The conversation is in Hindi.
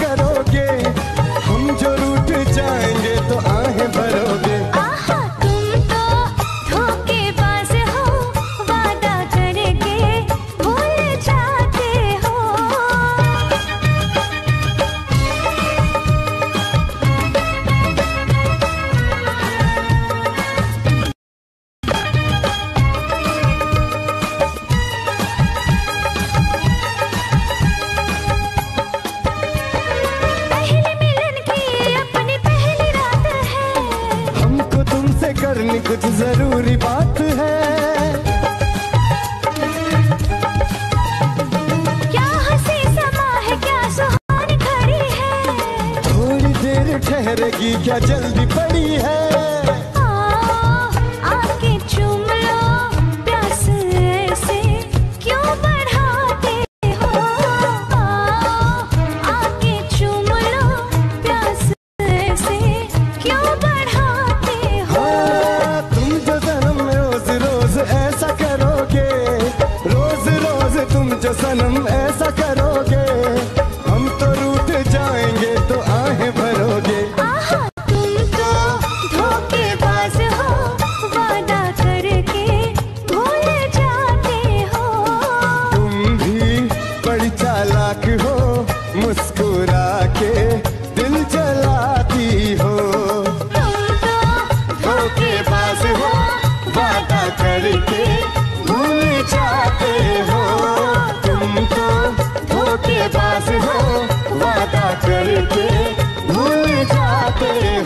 तुम करनी कुछ ज़रूरी बात है। क्या हँसी समा है क्या सुहानी खड़ी है? थोड़ी देर ठहरेगी क्या जल्दी पड़ी है? सनम ऐसा करोगे हम तो रूठ जाएँगे तो आहें भरोगे। तुम तो हो करके जाते हो। तुम भी हो मुस्कुरा के दिल जलाती हो। तो हो वादा करके bater